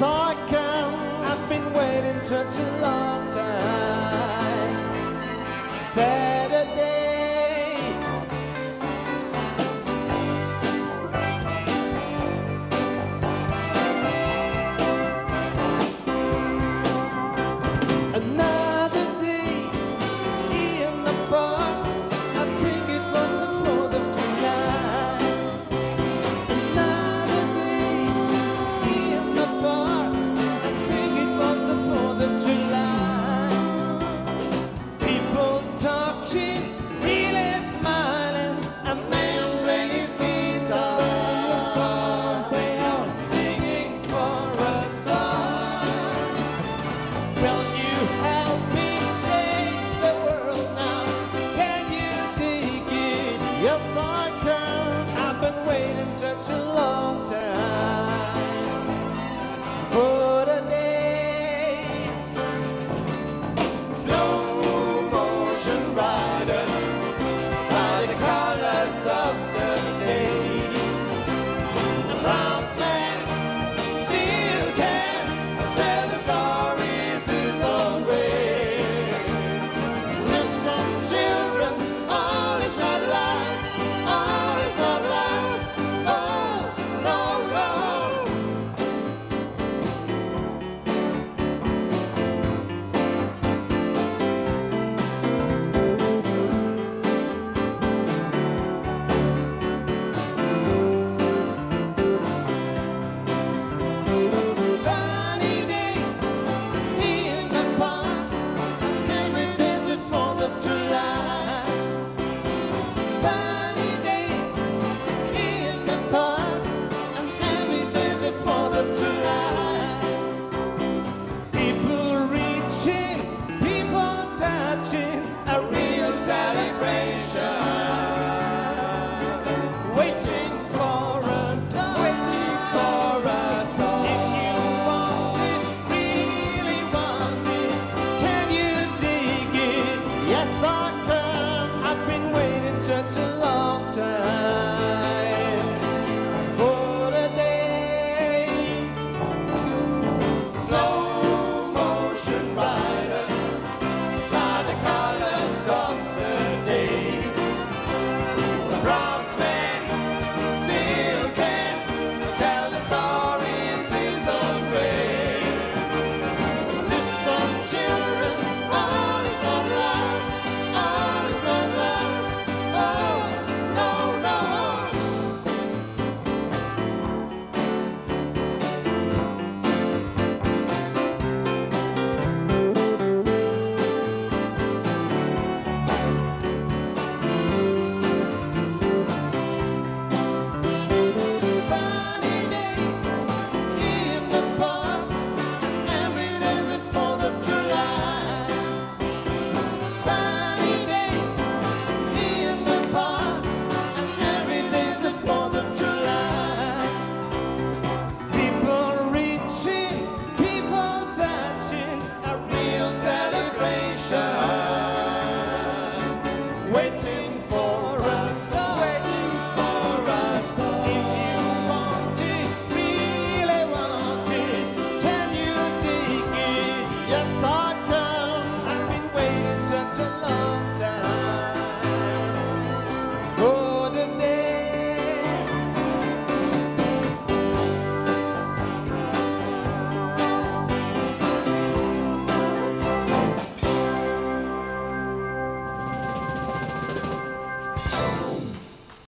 さい Yes, I. find.